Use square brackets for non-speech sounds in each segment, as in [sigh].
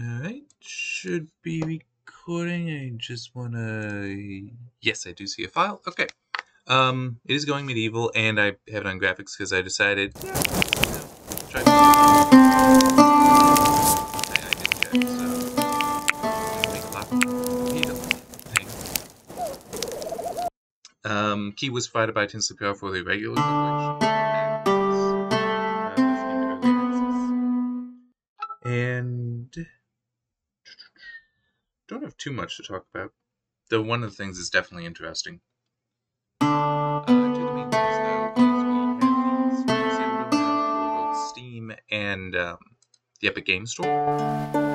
Alright, should be recording. I just wanna. Yes, I do see a file. Okay. Um, it is going medieval, and I have it on graphics because I decided. Yeah, hang. Um, key was provided by Tinsley PR for the Irregular Corporation. Too much to talk about. Though one of the things is definitely interesting. Uh, of the main we Steam and um, the Epic Game Store.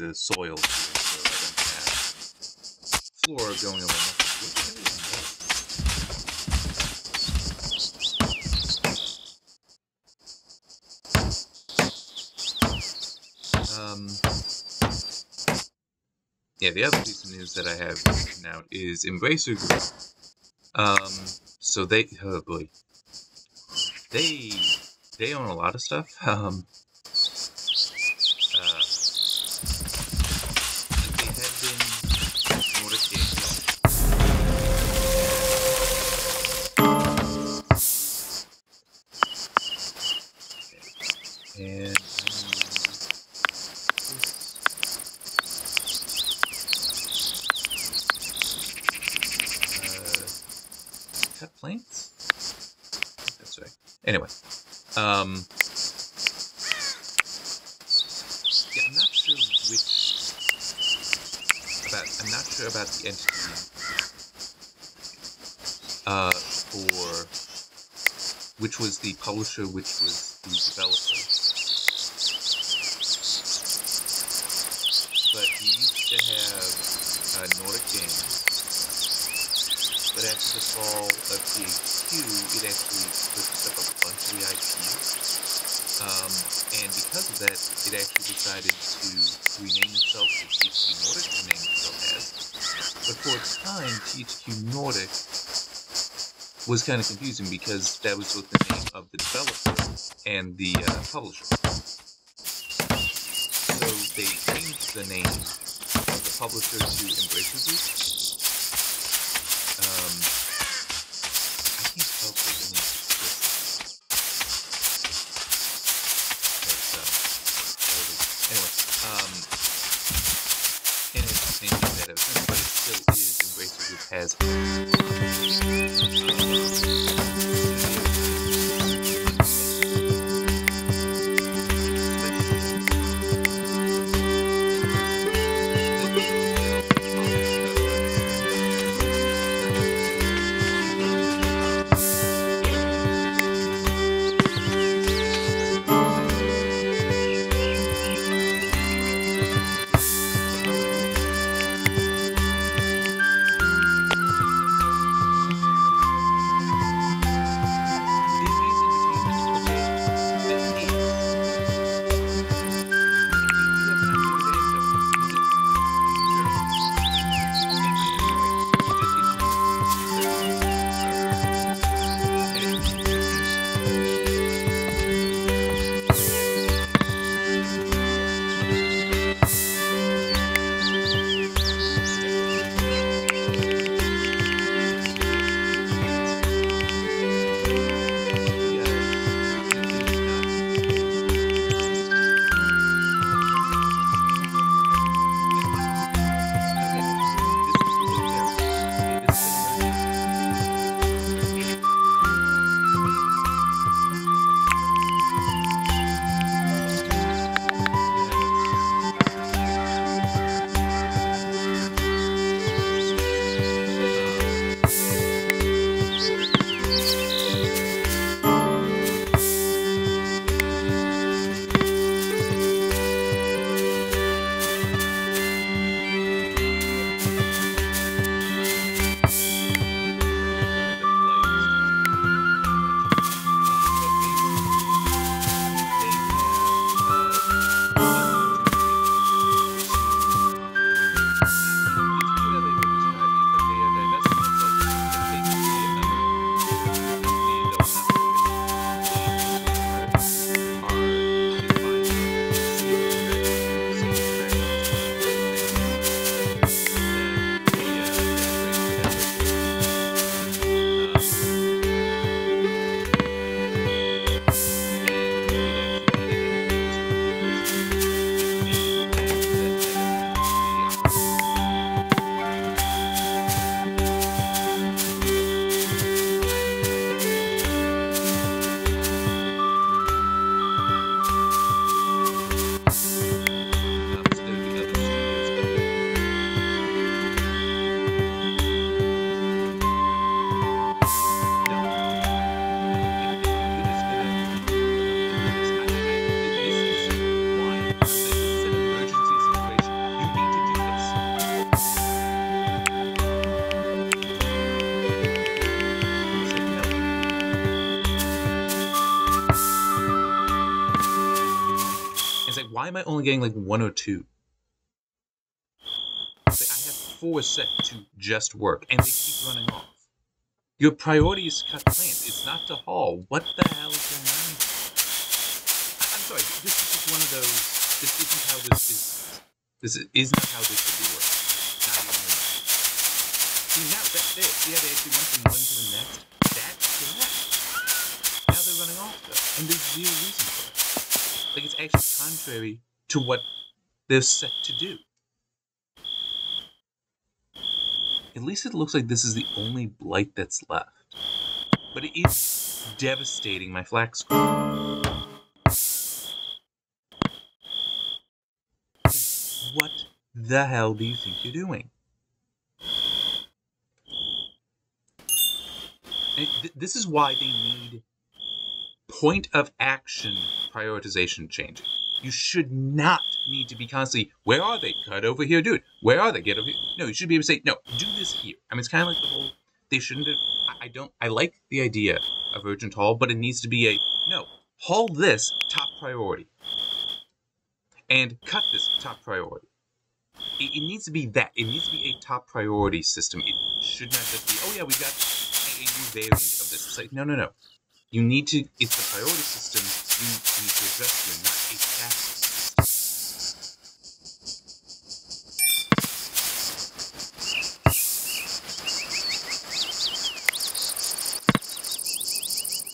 The soil here so I don't have flora going that? Um, yeah, the other piece of news that I have out is Embracer Group. Um, so they, oh boy, they they own a lot of stuff. [laughs] Um, which was the developer. But he used to have uh, Nordic Games, but after the fall of THQ, it actually purchased up a bunch of the IP. Um, and because of that, it actually decided to rename itself to THQ Nordic, the name it still has. But for its time, THQ Nordic was kind of confusing because that was both the name of the developer and the uh, publisher. So they changed the name of the publisher to Embracer Group. Um, I can't there's any this. But, uh, anyway, um, and it's the same thing that but it still is Embracer Group has am I only getting like one or two? I have four set to just work, and they keep running off. Your priority is cut plants. It's not to haul. What the hell is going on? I'm sorry. This is just one of those. This isn't how this is. This is not how this should be working. Not even See now that there. See how they actually went from one to the next. That's correct. Now they're running off though, and there's zero reason it. Like it's actually contrary to what they're set to do. At least it looks like this is the only blight that's left. But it is devastating my flax. What the hell do you think you're doing? Th this is why they need point of action prioritization changing. You should not need to be constantly, where are they? Cut over here, dude. Where are they? Get over here. No, you should be able to say, no, do this here. I mean, it's kind of like the whole, they shouldn't have, I, don't, I like the idea of urgent haul, but it needs to be a, no, haul this top priority. And cut this top priority. It, it needs to be that. It needs to be a top priority system. It should not just be, oh yeah, we got a new variant of this. It's like, no, no, no. You need to, it's the priority system you need to address here, not a task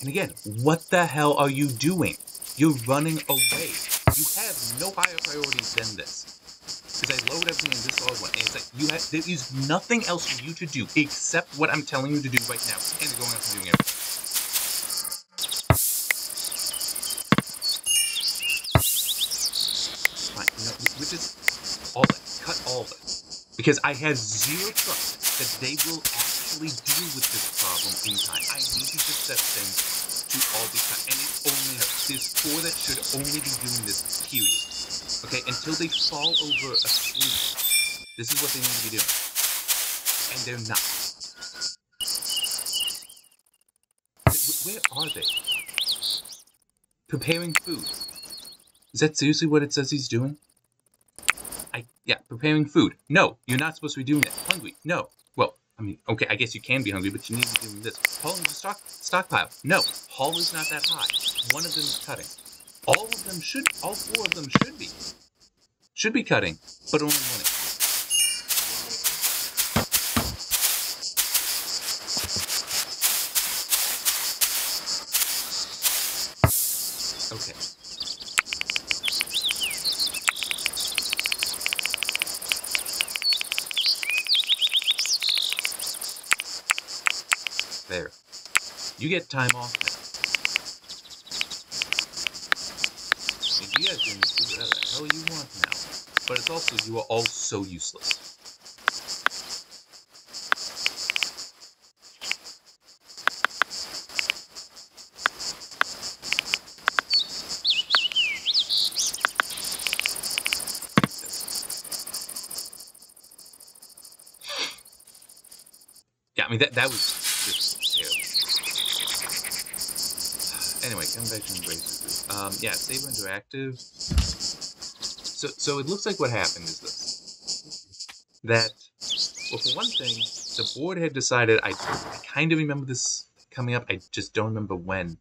And again, what the hell are you doing? You're running away. You have no higher priorities than this. Because I load everything in this all one, and it's like you have there is nothing else for you to do except what I'm telling you to do right now, and going off and doing everything. Fine, you know, which is all of it. Cut all of it. Because I have zero trust that they will actually deal with this problem in time. I need to just set things to all be cut. And it only there's four that should only be doing this, period. Okay, until they fall over a asleep. This is what they need to be doing. And they're not. Where are they? Preparing food. Is that seriously what it says he's doing? I yeah, preparing food. No, you're not supposed to be doing that. Hungry. No. Well, I mean, okay, I guess you can be hungry, but you need to be doing this. Hauling the stock stockpile. No, haul is not that high. One of them is cutting. All of them should, all four of them should be, should be cutting, but only one is. Okay. There. You get time off. You guys can do whatever the hell you want now. But it's also, you are all so useless. Yeah, I mean, that, that was just terrible. Anyway, come back to Embracer Group. Um, yeah, Saber Interactive. So, so it looks like what happened is this. That, well, for one thing, the board had decided, I, I kind of remember this coming up, I just don't remember when,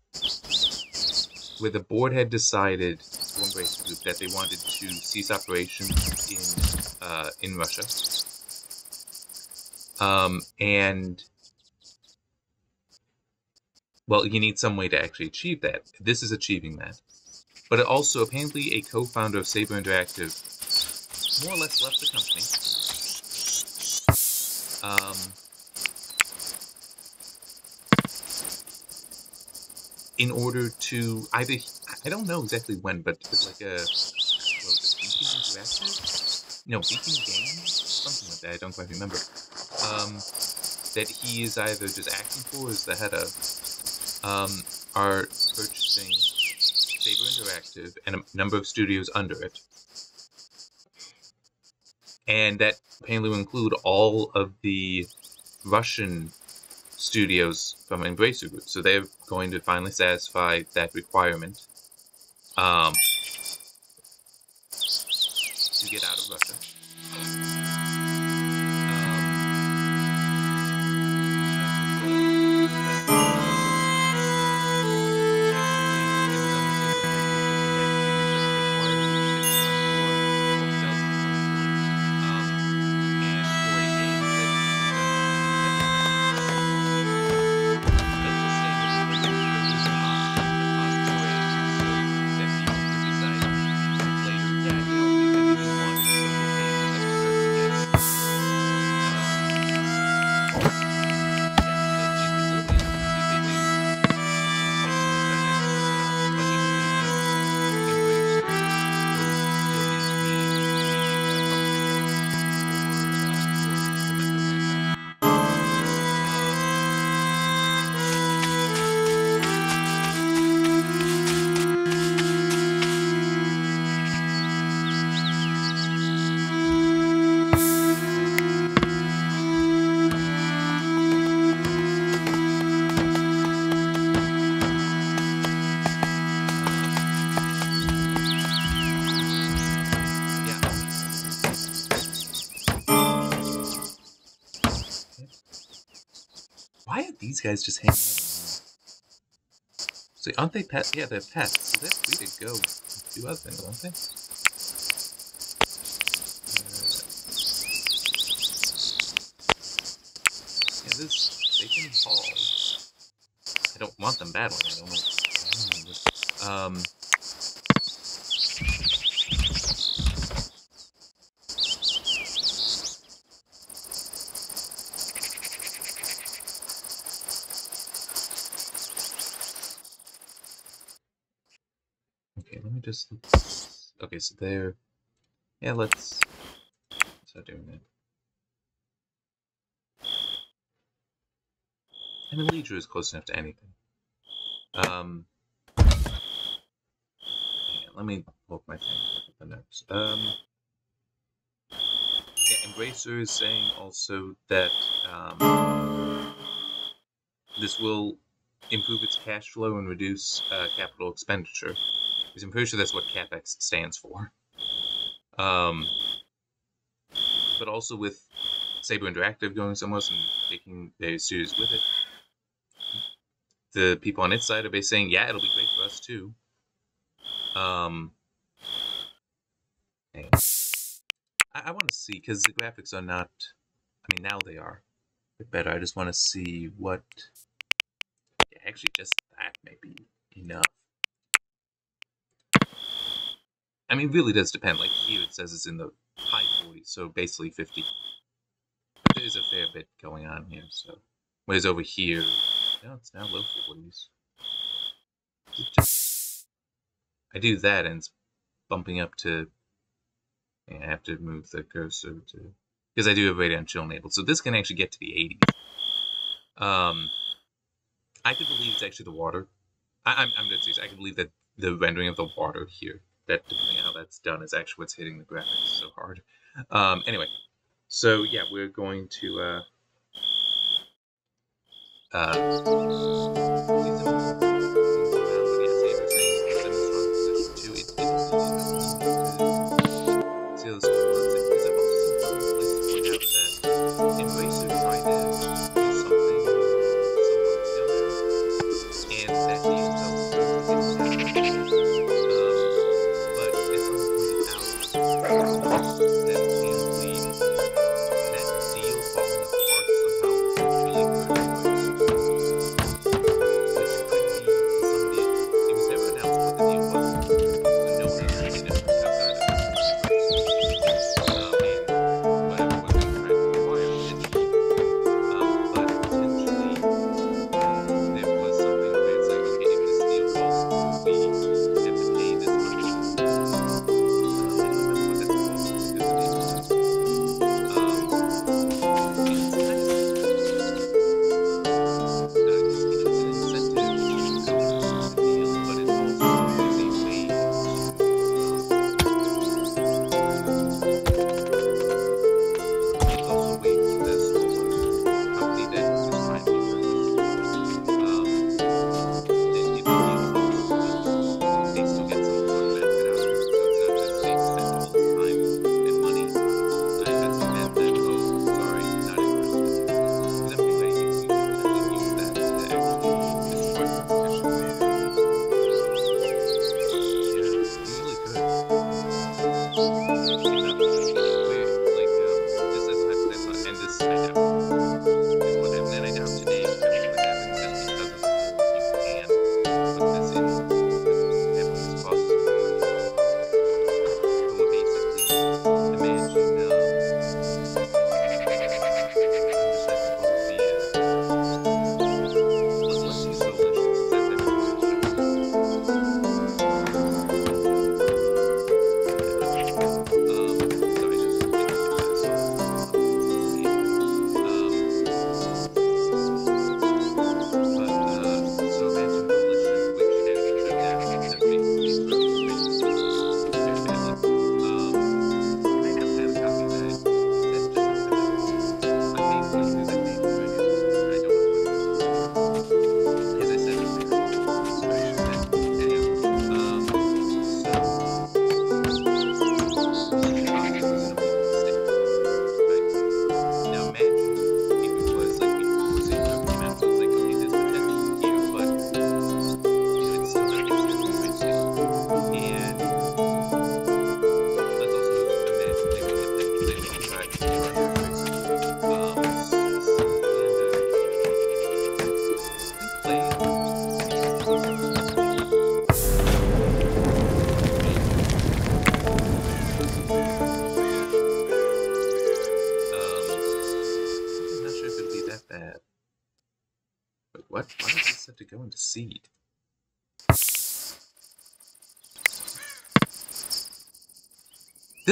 where the board had decided, for Embracer Group, that they wanted to cease operations in, uh, in Russia. Um, and well, you need some way to actually achieve that. This is achieving that. But also, apparently, a co-founder of Saber Interactive more or less left the company. Um, in order to either, I don't know exactly when, but like a, Interactive? No, Beacon Games? Something like that, I don't quite remember. Um, that he is either just acting for as the head of, um, are purchasing Saber Interactive and a number of studios under it. And that apparently will include all of the Russian studios from Embracer Group. So they're going to finally satisfy that requirement. Um, guys just hanging out? So aren't they pets? Yeah, they're pets. So they're free to go do other things, aren't they? Uh, yeah, this they can haul. I don't want them battling. I don't know. I don't um. Okay, so there. Yeah, let's start doing that. I mean, Leisure is close enough to anything. Um. on, let me look my thing. the. Um. Yeah, Embracer is saying also that um, this will improve its cash flow and reduce uh, capital expenditure. Because I'm pretty sure that's what CapEx stands for. Um, but also with Saber Interactive going somewhere and taking their studios with it, the people on its side are basically saying, yeah, it'll be great for us too. Um. I, I want to see, because the graphics are not, I mean, now they are better. I just want to see what, yeah, actually just that may be enough. I mean, really does depend. Like here, it says it's in the high 40s, so basically 50. There's a fair bit going on here. So, whereas over here, no, it's now low 40s. Just- I do that, and it's bumping up to. Yeah, I have to move the cursor to because I do have Radeon Chill enabled. So this can actually get to the 80s. Um, I could believe it's actually the water. I, I'm I'm dead serious. I can believe that the rendering of the water here that depending that's done is actually what's hitting the graphics so hard. Um, anyway, so yeah, we're going to uh, uh,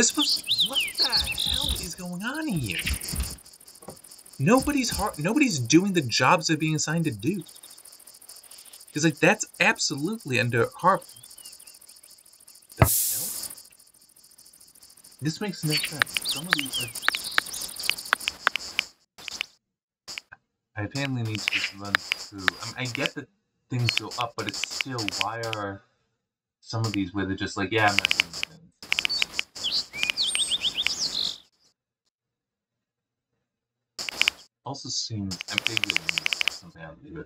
This was what the hell is going on here? Nobody's hard, nobody's doing the jobs they're being assigned to do. Because like that's absolutely under. The hell? This makes no sense. Some of these like I apparently need to just run through. I, mean, I get that things go up, but it's still why are some of these where they're just like, yeah, I'm not doing things. Also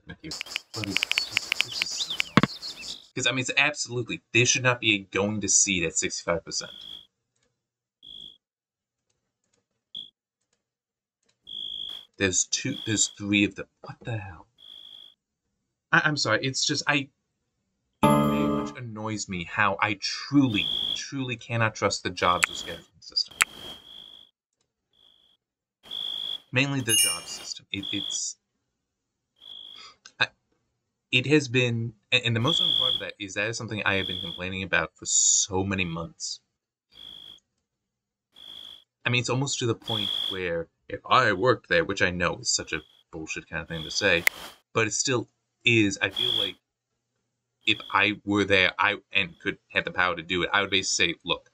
but it's because I mean it's absolutely they should not be going to seed at sixty five percent. There's two. There's three of them. What the hell? I, I'm sorry. It's just I. It very much annoys me how I truly, truly cannot trust the jobs scheduling system. Mainly the job system. It, it's. It has been, and the most important part of that is that is something I have been complaining about for so many months. I mean, it's almost to the point where if I worked there, which I know is such a bullshit kind of thing to say, but it still is. I feel like if I were there, I and could have the power to do it, I would basically say, look,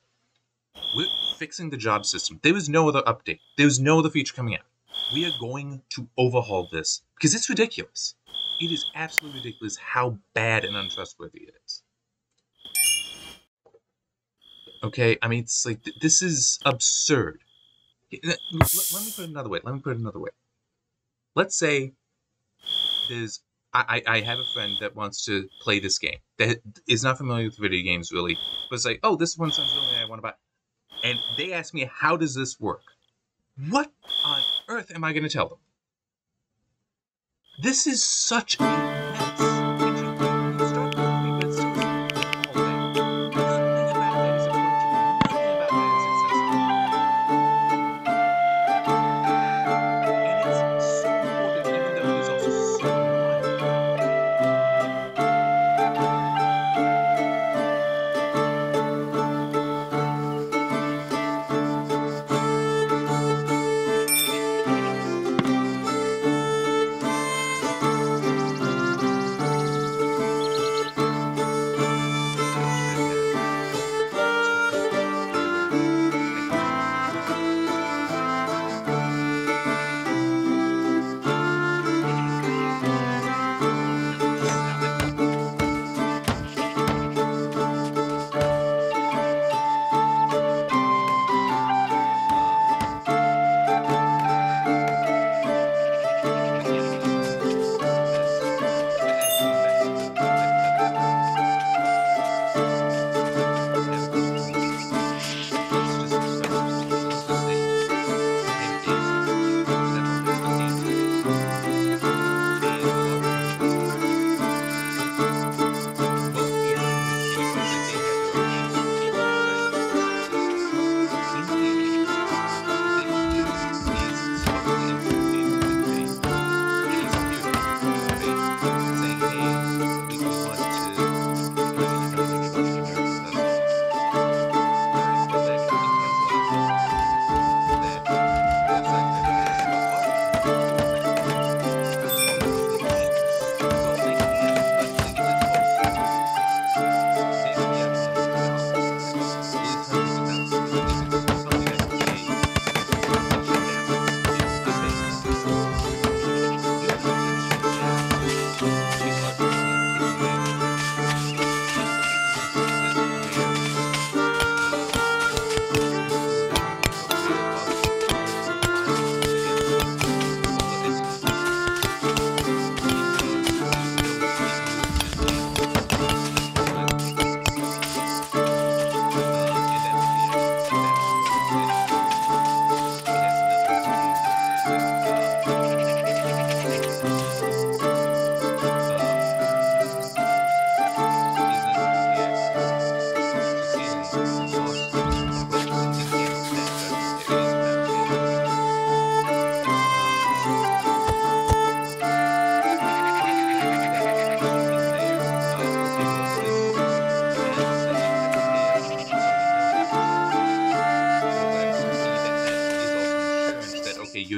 we're fixing the job system. There was no other update. There was no other feature coming out. We are going to overhaul this because it's ridiculous. It is absolutely ridiculous how bad and untrustworthy it is. Okay, I mean, it's like th- this is absurd. Let, let me put it another way. Let me put it another way. Let's say there's I, I have a friend that wants to play this game that is not familiar with video games really, but it's like, oh, this one sounds really I want to buy. And they ask me, how does this work? What on earth am I going to tell them? This is such a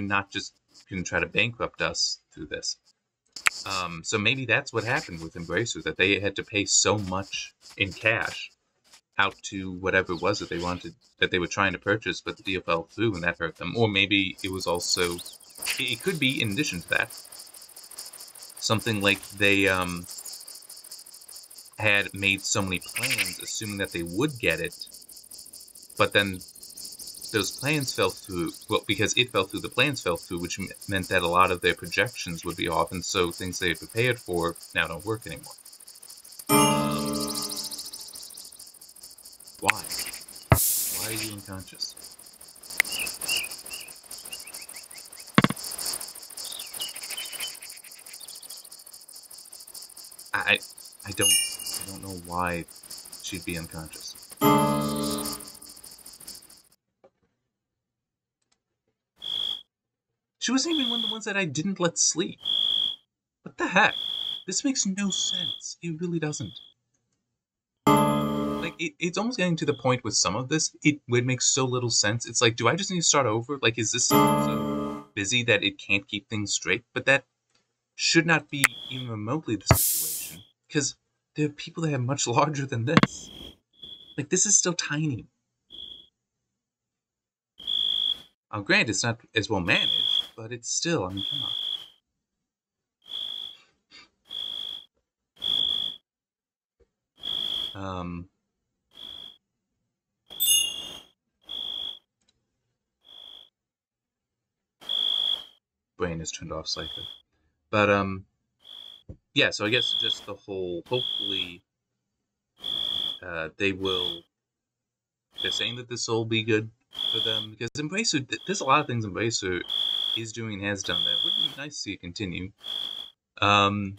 not just to try to bankrupt us through this. Um, so maybe that's what happened with Embracer, that they had to pay so much in cash out to whatever it was that they wanted, that they were trying to purchase, but the deal fell through and that hurt them. Or maybe it was also, it could be in addition to that, something like they um, had made so many plans assuming that they would get it, but then those plans fell through, well, because it fell through, the plans fell through, which meant that a lot of their projections would be off, and so things they had prepared for now don't work anymore. Um, why? Why are you unconscious? I, I don't, I don't know why she'd be unconscious. She wasn't even one of the ones that I didn't let sleep. What the heck? This makes no sense. It really doesn't. Like, it, it's almost getting to the point with some of this, it would make so little sense. It's like, do I just need to start over? Like, is this so busy that it can't keep things straight? But that should not be even remotely the situation. Because there are people that are much larger than this. Like, this is still tiny. Now, granted, it's not as well managed, but it's still, I mean, come on. Um, brain is turned off slightly. But, um, yeah, so I guess just the whole, hopefully, uh, they will, they're saying that this will be good for them, because Embracer, there's a lot of things Embracer is doing and has done that would be nice to see it continue. Um,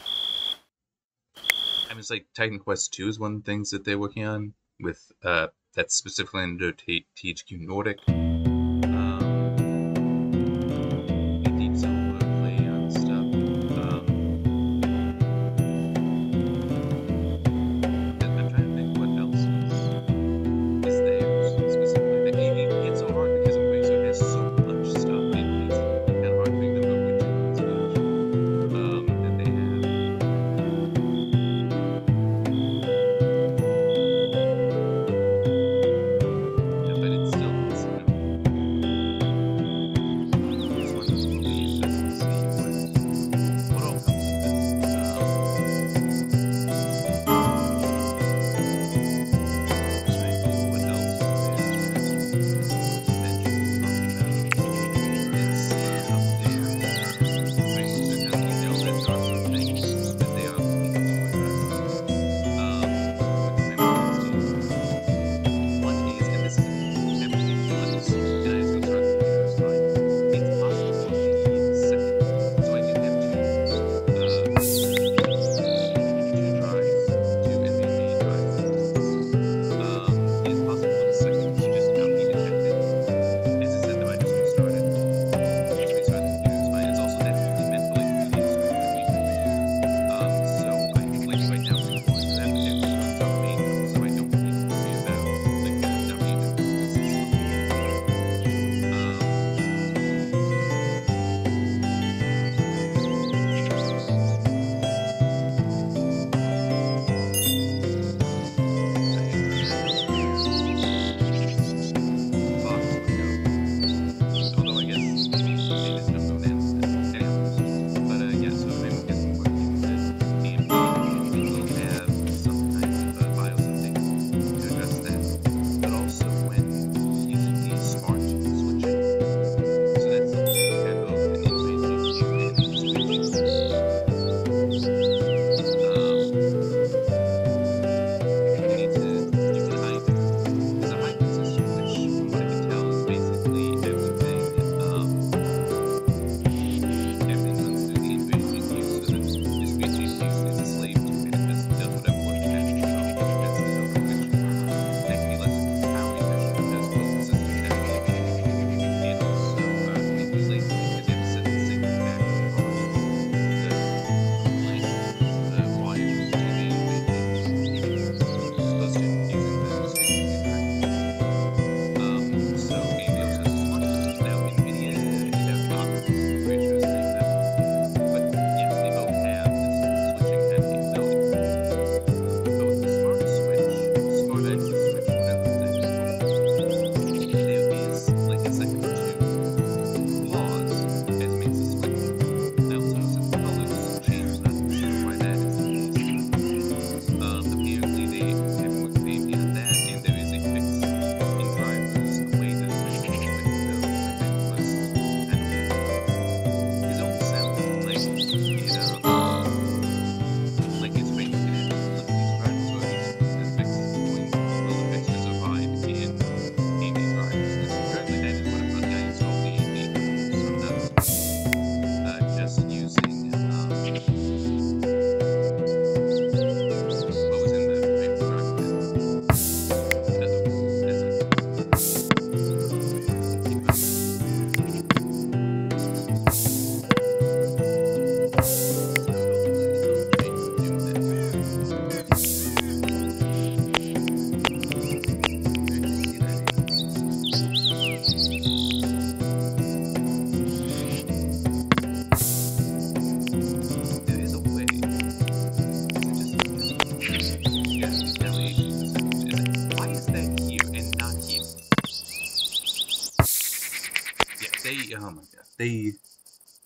I mean, it's like Titan Quest 2 is one of the things that they're working on with, uh, that's specifically under THQ Nordic.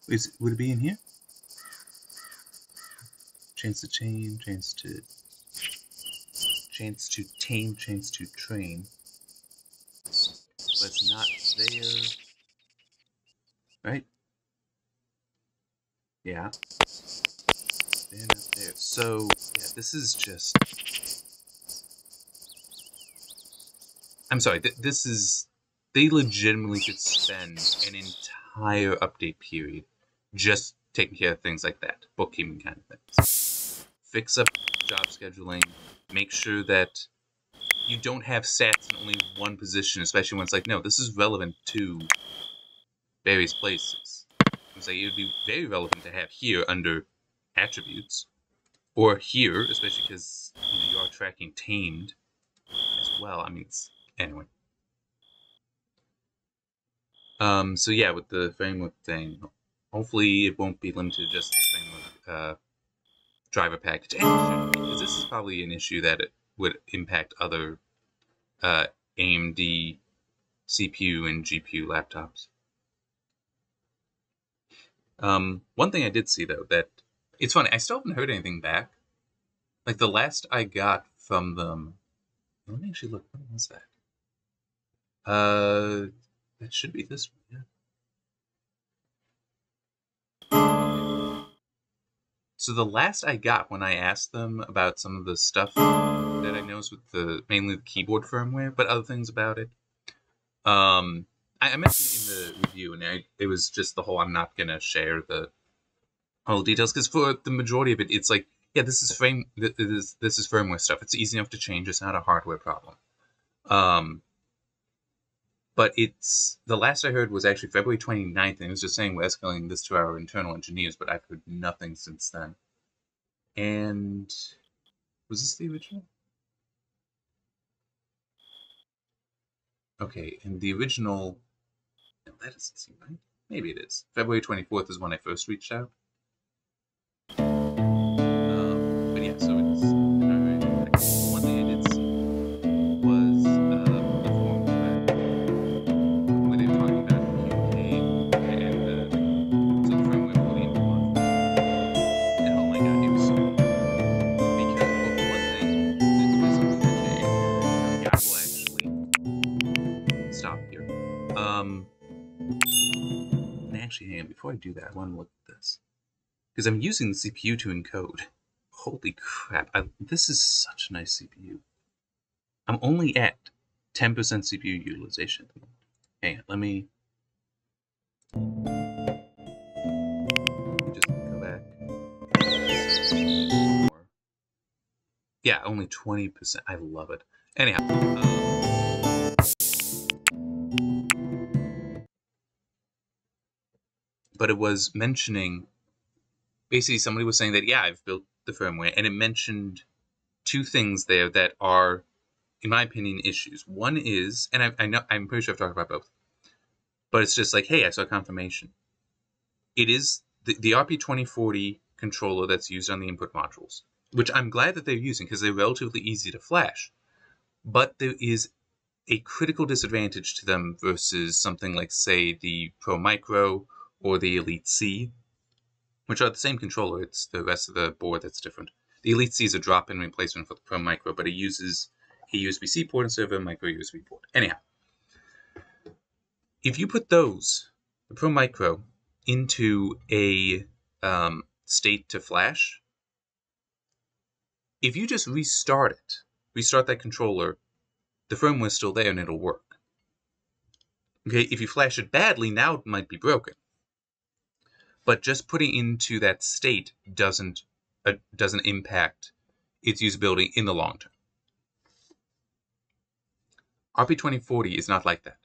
Is would it be in here? Chance to tame, chance to chance to tame, chance to train. But it's not there. Right? Yeah. They're not there. So yeah, this is just I'm sorry, th- this is they legitimately could spend an entire update period just taking care of things like that, bookkeeping kind of things. Fix up job scheduling, make sure that you don't have stats in only one position, especially when it's like, no, this is relevant to various places. It's like it would be very relevant to have here under attributes, or here, especially because you know you are tracking tamed as well. I mean, it's anyway. Um, so yeah, with the framework thing, hopefully it won't be limited just to just the framework uh, driver package. And because this is probably an issue that it would impact other uh, AMD CPU and GPU laptops. Um, one thing I did see though that it's funny, I still haven't heard anything back. Like the last I got from them, let me actually look. What was that? Uh, that should be this one. Yeah. So the last I got when I asked them about some of the stuff that I noticed with the mainly the keyboard firmware, but other things about it. Um, I, I mentioned in the review, and I, it was just the whole I'm not gonna share the whole details because for the majority of it, it's like yeah, this is frame this is this is firmware stuff. It's easy enough to change. It's not a hardware problem. Um, but it's the last I heard was actually February 29th, and it was just saying we're escalating this to our internal engineers, but I've heard nothing since then. And was this the original? Okay, and the original that doesn't seem right. Maybe it is. February 24th is when I first reached out. Before I do that, I want to look at this. Because I'm using the CPU to encode. Holy crap, I, this is such a nice CPU. I'm only at 10% CPU utilization. Hang on, let me... Just go back. Yeah, only 20%. I love it. Anyhow. Um, but it was mentioning basically somebody was saying that yeah i've built the firmware and it mentioned two things there that are in my opinion issues. One is and i, I know i'm pretty sure i've talked about both but it's just like hey i saw confirmation. It is the, the rp2040 controller that's used on the input modules which i'm glad that they're using because they're relatively easy to flash but there is a critical disadvantage to them versus something like say the pro micro or the Elite C, which are the same controller. It's the rest of the board that's different. The Elite C is a drop-in replacement for the Pro Micro, but it uses a USB-C port instead of a micro USB port. Anyhow, if you put those, the Pro Micro, into a um, state to flash, if you just restart it, restart that controller, the firmware is still there and it'll work. Okay, if you flash it badly, now it might be broken but just putting into that state doesn't uh, doesn't impact its usability in the long term. RP2040 is not like that.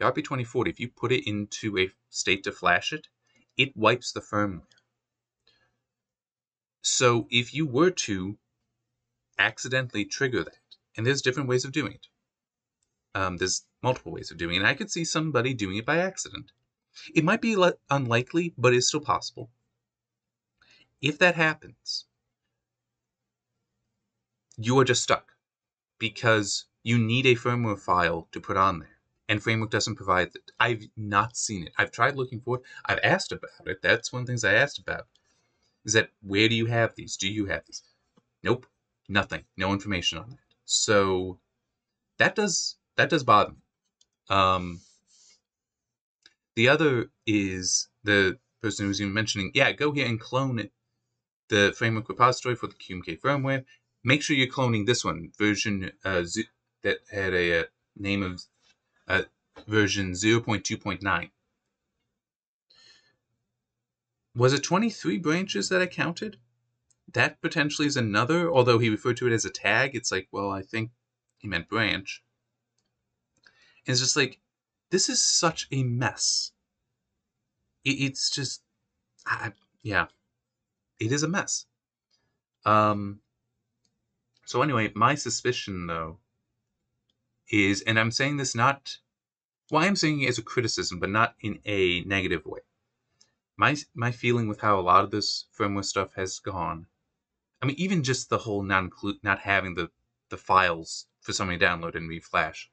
The RP2040, if you put it into a state to flash it, it wipes the firmware. So if you were to accidentally trigger that, and there's different ways of doing it. Um, there's multiple ways of doing it. And I could see somebody doing it by accident. It might be unlikely, but it's still possible. If that happens, you are just stuck because you need a firmware file to put on there. and Framework doesn't provide it. I've not seen it. I've tried looking for it. I've asked about it. That's one of the things I asked about. Is that where do you have these? Do you have these? Nope, nothing. No information on that. So that does that does bother me. Um, the other is the person who's even mentioning, yeah, go here and clone the framework repository for the QMK firmware. Make sure you're cloning this one, version uh, that had a, a uh, name of uh, version 0.2.9. Was it 23 branches that I counted? That potentially is another, although he referred to it as a tag. It's like, well, I think he meant branch. And it's just like, this is such a mess. It, it's just, I, yeah, it is a mess. Um, so anyway, my suspicion though is, and I'm saying this not, well, I'm saying it as a criticism, but not in a negative way. My my feeling with how a lot of this firmware stuff has gone, I mean, even just the whole not include, not having the the files for somebody to download and reflash,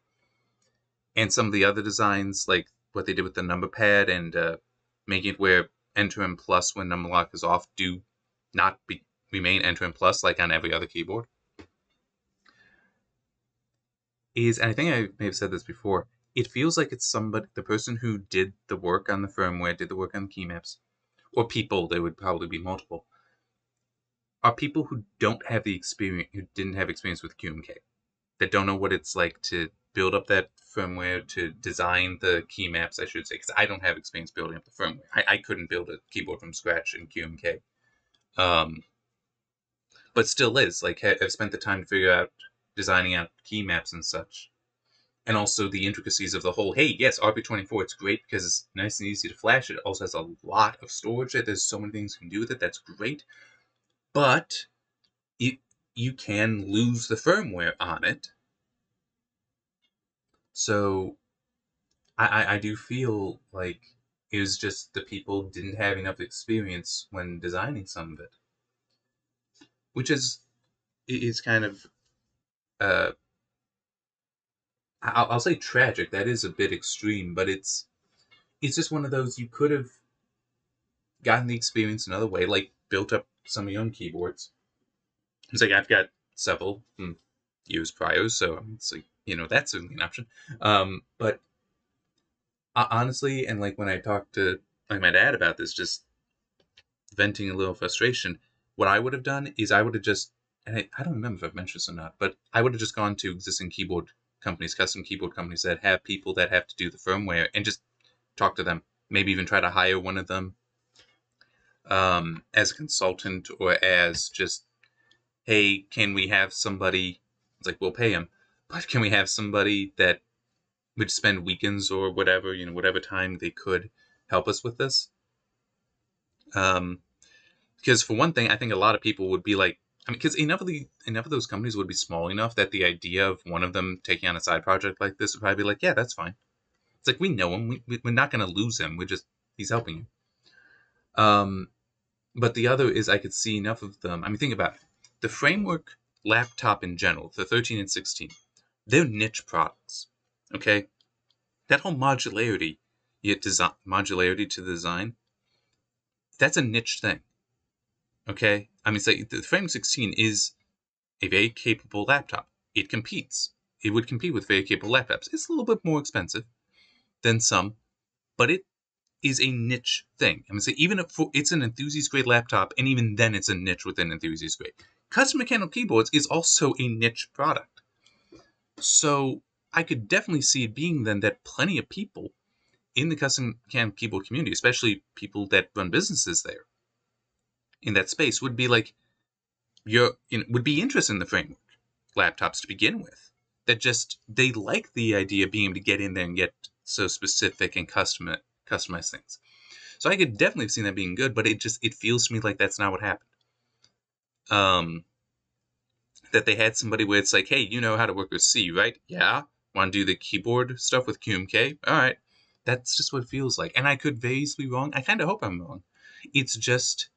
and some of the other designs like what they did with the number pad and uh, making it where enter and plus when number lock is off do not be, remain enter and plus like on every other keyboard. Is, and I think I may have said this before, it feels like it's somebody, the person who did the work on the firmware, did the work on the key maps, or people, there would probably be multiple, are people who don't have the experience, who didn't have experience with QMK, that don't know what it's like to build up that firmware, to design the key maps, I should say, because I don't have experience building up the firmware. I, I couldn't build a keyboard from scratch in QMK. Um, but still is, like, I've spent the time to figure out designing out key maps and such. And also the intricacies of the whole, hey, yes, RP24, it's great because it's nice and easy to flash. It also has a lot of storage there. There's so many things you can do with it. That's great. But it, you can lose the firmware on it. So I, I, I do feel like it was just the people didn't have enough experience when designing some of it. Which is is kind of uh, I'll, I'll say tragic. That is a bit extreme, but it's it's just one of those you could have gotten the experience another way, like built up some of your own keyboards. It's like I've got several used priors, so it's like you know that's certainly an option. Um, but uh, honestly, and like when I talked to like my dad about this, just venting a little frustration, what I would have done is I would have just and I, I don't remember if I've mentioned this or not, but I would have just gone to existing keyboard companies, custom keyboard companies that have people that have to do the firmware and just talk to them. Maybe even try to hire one of them um, as a consultant or as just, hey, can we have somebody? It's like we'll pay him, but can we have somebody that would spend weekends or whatever, you know, whatever time they could help us with this? Um, because for one thing, I think a lot of people would be like, I mean, because enough of the enough of those companies would be small enough that the idea of one of them taking on a side project like this would probably be like, yeah, that's fine. It's like we know him. We, we're not going to lose him. We're just he's helping you. Um, but the other is I could see enough of them. I mean, think about it. The framework laptop in general, the 13 and 16, they're niche products. Okay, that whole modularity, yet design modularity to the design, that's a niche thing. Okay, I mean, so the Frame 16 is a very capable laptop. It competes. It would compete with very capable laptops. It's a little bit more expensive than some, but it is a niche thing. I mean, so even if it's an enthusiast grade laptop, and even then it's a niche within enthusiast grade. Custom mechanical keyboards is also a niche product. So I could definitely see it being then that plenty of people in the custom mechanical keyboard community, especially people that run businesses there, in that space would be like you're would be interested in the framework laptops to begin with. That just they like the idea of being able to get in there and get so specific and custom customize things. So I could definitely have seen that being good, but it just it feels to me like that's not what happened. Um, that they had somebody where it's like, hey, you know how to work with C, right? Yeah. Want to do the keyboard stuff with QMK? All right. That's just what it feels like. And I could be wrong. I kind of hope I'm wrong. It's just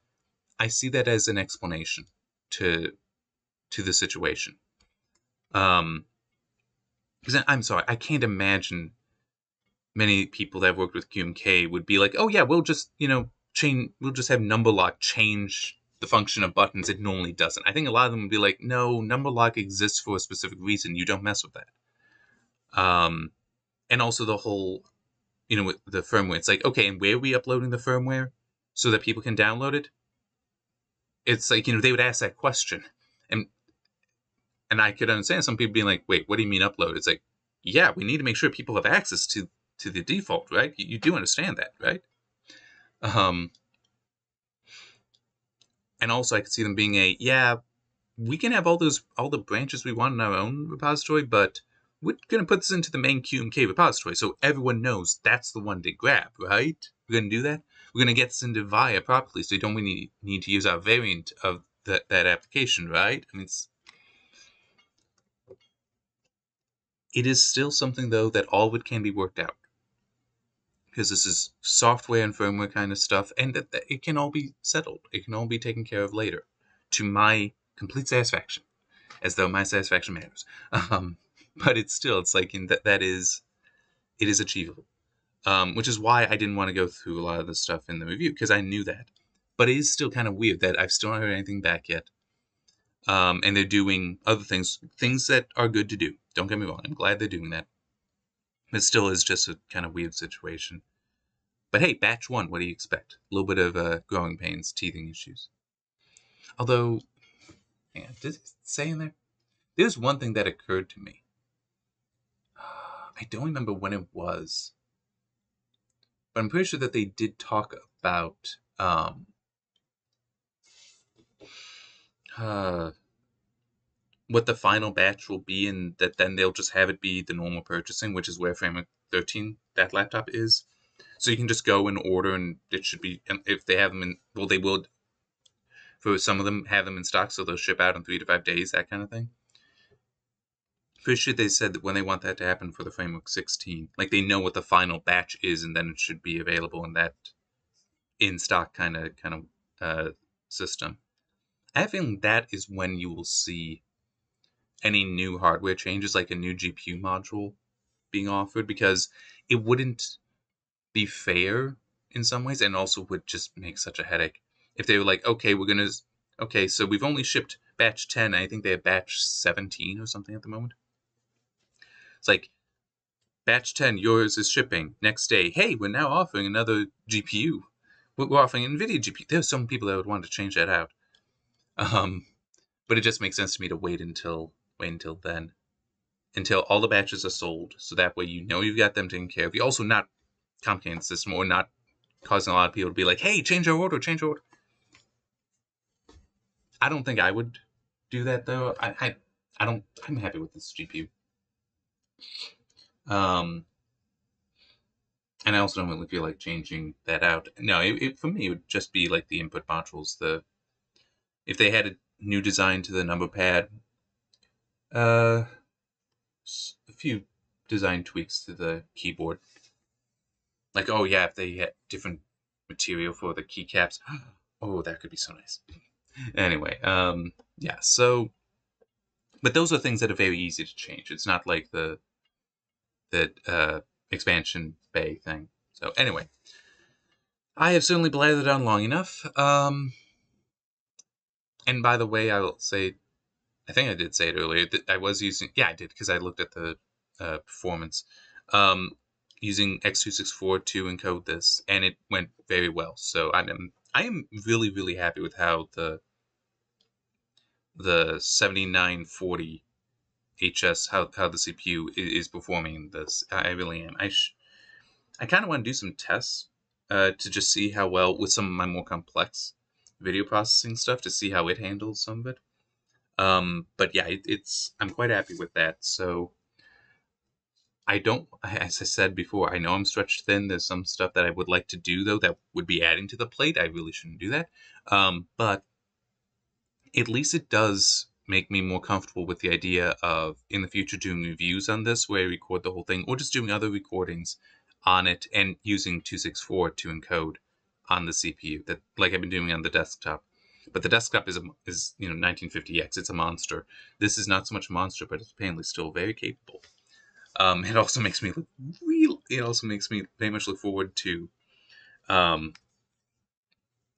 I see that as an explanation to to the situation. Um, because I'm sorry, I can't imagine many people that have worked with QMK would be like, oh yeah, we'll just you know change, we'll just have number lock change the function of buttons. It normally doesn't. I think a lot of them would be like, no, number lock exists for a specific reason. You don't mess with that. Um, and also the whole, you know, with the firmware. It's like, okay, and where are we uploading the firmware so that people can download it? It's like you know they would ask that question, and and I could understand some people being like, wait, what do you mean upload? It's like, yeah, we need to make sure people have access to to the default, right? You, you do understand that, right? Um, and also I could see them being a yeah, we can have all those all the branches we want in our own repository, but we're gonna put this into the main QMK repository so everyone knows that's the one to grab, right? We're gonna do that. We're gonna get this into VIA properly, so you don't really need to use our variant of that that application, right? I mean, it's it is still something though that all of it can be worked out because this is software and firmware kind of stuff, and that, that it can all be settled. It can all be taken care of later, to my complete satisfaction, as though my satisfaction matters. Um, but it's still, it's like in that that is, it is achievable, um, which is why I didn't want to go through a lot of the stuff in the review because I knew that. But it is still kind of weird that I've still not heard anything back yet. Um, and they're doing other things, things that are good to do. Don't get me wrong. I'm glad they're doing that. It still is just a kind of weird situation. But hey, batch one, what do you expect? A little bit of uh, growing pains, teething issues. Although, yeah, did it say in there? There's one thing that occurred to me. I don't remember when it was, but I'm pretty sure that they did talk about um, uh, what the final batch will be, and that then they'll just have it be the normal purchasing, which is where Framework 13 that laptop is. So you can just go and order, and it should be if they have them in. Well, they will. For some of them, have them in stock, so they'll ship out in three to five days, that kind of thing. Pretty sure they said that when they want that to happen for the Framework 16, like they know what the final batch is, and then it should be available in that in stock kind of kind of uh, system. I feeling that is when you will see any new hardware changes, like a new GPU module being offered, because it wouldn't be fair in some ways and also would just make such a headache if they were like, okay, we're going to, okay, so we've only shipped batch 10. I think they have batch 17 or something at the moment. It's like, batch 10, yours is shipping. Next day, hey, we're now offering another GPU. We're offering NVIDIA GPU. There's some people that would want to change that out. Um, but it just makes sense to me to wait until wait until then, until all the batches are sold, so that way you know you've got them taken care of. You're also not complicating the system or not causing a lot of people to be like, "Hey, change your order, change your order." I don't think I would do that though. I I, I don't. I'm happy with this GPU. Um, and I also don't really feel like changing that out. No, it, it, for me it would just be like the input modules. The if they had a new design to the number pad, uh, a few design tweaks to the keyboard. Like, oh yeah, if they had different material for the keycaps, [gasps] oh that could be so nice. [laughs] anyway, um, yeah. So, but those are things that are very easy to change. It's not like the the uh, expansion bay thing. So anyway, I have certainly blathered on long enough. Um, and by the way, I will say I think I did say it earlier that I was using. Yeah, I did because I looked at the uh, performance um, using X264 to encode this, and it went very well. So I am I am really really happy with how the the 7940 HS how how the CPU is, performing this. I really am. I sh- I kind of want to do some tests uh, to just see how well with some of my more complex video processing stuff to see how it handles some of it. Um, but yeah, it, it's I'm quite happy with that. So I don't, [laughs] as I said before, I know I'm stretched thin. There's some stuff that I would like to do though that would be adding to the plate. I really shouldn't do that. Um, but at least it does make me more comfortable with the idea of in the future doing reviews on this where I record the whole thing or just doing other recordings on it and using 264 to encode on the CPU that like I've been doing on the desktop. But the desktop is a, is you know 1950X. It's a monster. This is not so much a monster, but it's apparently still very capable. Um, it also makes me look real. It also makes me very much look forward to, um,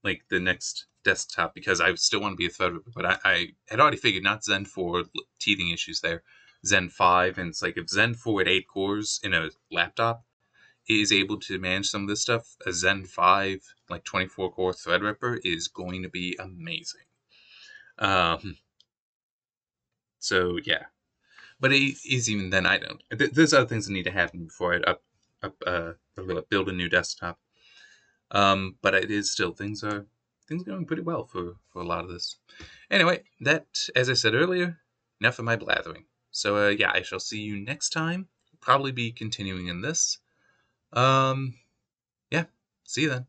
like the next desktop because I still want to be a Threadripper, but I, I had already figured not Zen 4 teething issues there, Zen 5, and it's like if Zen 4 at 8 cores in a laptop is able to manage some of this stuff, a Zen 5, like 24 core Threadripper, is going to be amazing. Um, so yeah, but it is even then I don't. There's other things that need to happen before I up, up uh, build a new desktop. Um, but it is still things are things are going pretty well for for a lot of this. Anyway, that as I said earlier, enough of my blathering. So uh, yeah, I shall see you next time. Probably be continuing in this. Um, yeah, see you then.